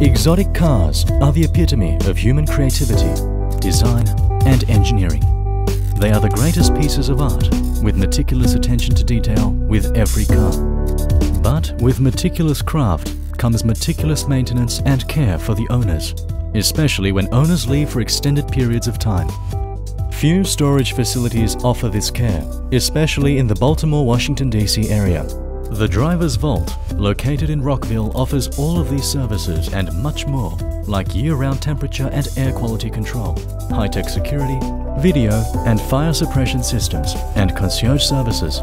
Exotic cars are the epitome of human creativity, design, and engineering. They are the greatest pieces of art, with meticulous attention to detail with every car. But with meticulous craft comes meticulous maintenance and care for the owners, especially when owners leave for extended periods of time. Few storage facilities offer this care, especially in the Baltimore, Washington, D.C. area. The Driver's Vault, located in Rockville, offers all of these services and much more, like year-round temperature and air quality control, high-tech security, video and fire suppression systems, and concierge services.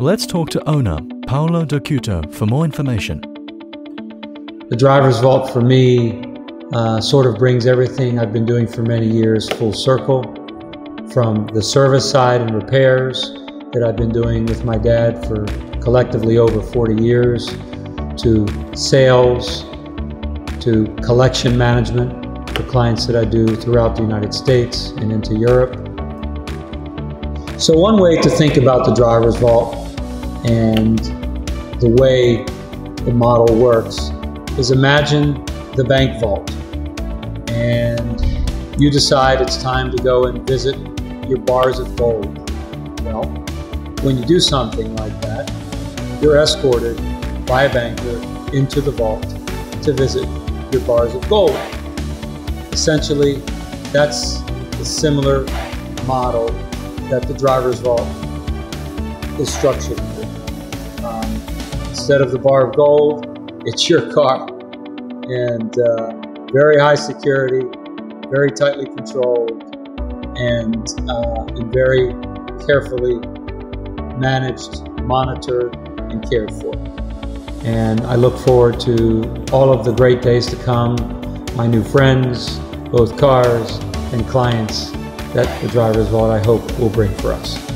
Let's talk to owner Paolo Docuto for more information. The Driver's Vault for me uh, sort of brings everything I've been doing for many years full circle from the service side and repairs that I've been doing with my dad for collectively over 40 years to sales to collection management for clients that I do throughout the United States and into Europe. So one way to think about the driver's vault and the way the model works is imagine the bank vault and you decide it's time to go and visit your bars of gold. Well, when you do something like that, you're escorted by a banker into the vault to visit your bars of gold. Essentially, that's the similar model that the driver's vault is structured um, instead of the bar of gold, it's your car. And uh, very high security, very tightly controlled, and, uh, and very carefully managed, monitored, and cared for. And I look forward to all of the great days to come, my new friends, both cars and clients that the Driver's Vault I hope will bring for us.